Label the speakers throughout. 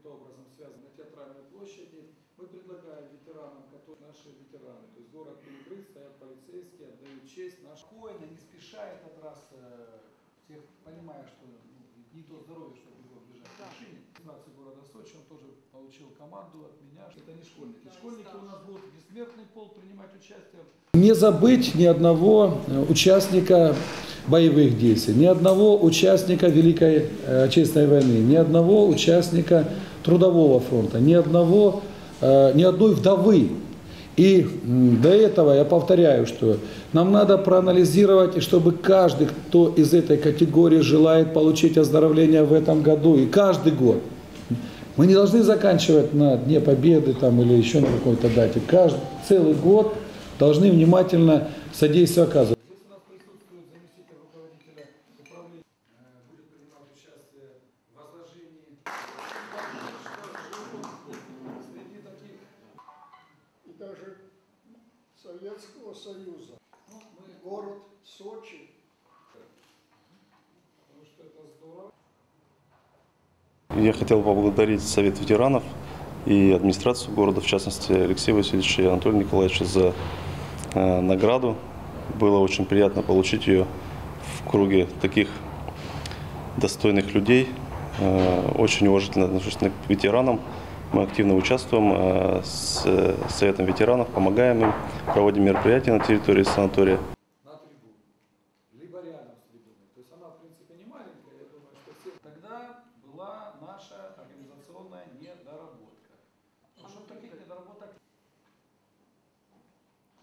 Speaker 1: каким-то образом связаны на театральной площади. Мы предлагаем ветеранам, которые наши ветераны, то есть город Белград, стоят полицейские, отдают честь. Наш спокойно, не спеша этот раз, э, всех понимая, что ну, не то здоровье, чтобы его бежать в машине. Администрации города Сочи, он тоже получил команду от меня, что это не школьники. Школьники у нас будут бессмертный пол принимать участие. Не забыть ни одного э, участника боевых действий, ни одного участника Великой э, Отечественной войны, ни одного участника Трудового фронта, ни одного, э, ни одной вдовы. И до этого я повторяю, что нам надо проанализировать, и чтобы каждый, кто из этой категории желает получить оздоровление в этом году, и каждый год, мы не должны заканчивать на Дне Победы там, или еще на какой-то дате. Каждый целый год должны внимательно содействие оказывать.
Speaker 2: Советского Союза.
Speaker 1: ну, мы,
Speaker 2: Город Сочи.
Speaker 3: Я хотел поблагодарить Совет ветеранов и администрацию города, в частности Алексея Васильевича и Анатолия Николаевича за э, награду. Было очень приятно получить ее в круге таких достойных людей. Э, очень уважительно отношусь к ветеранам. Мы активно участвуем э, с э, Советом ветеранов, помогаем им, проводим мероприятия на территории санатория.
Speaker 1: наша организационная недоработка. Ну, чтобы таких недоработок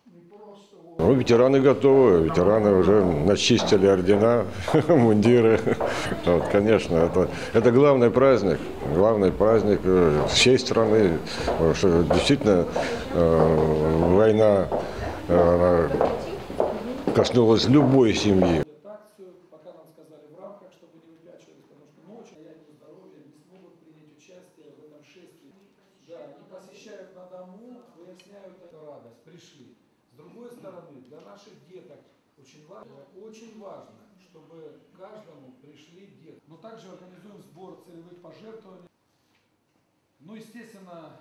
Speaker 2: не просто
Speaker 4: Ну, ветераны готовы, ветераны уже начистили ордена, мундиры. Вот, конечно, это, это главный праздник, главный праздник э, всей страны, что действительно э, война э, коснулась любой семьи.
Speaker 1: пришли. С другой стороны, для наших деток очень важно, очень важно, чтобы каждому пришли дети. Но также организуем сбор целевых пожертвований. Ну, естественно,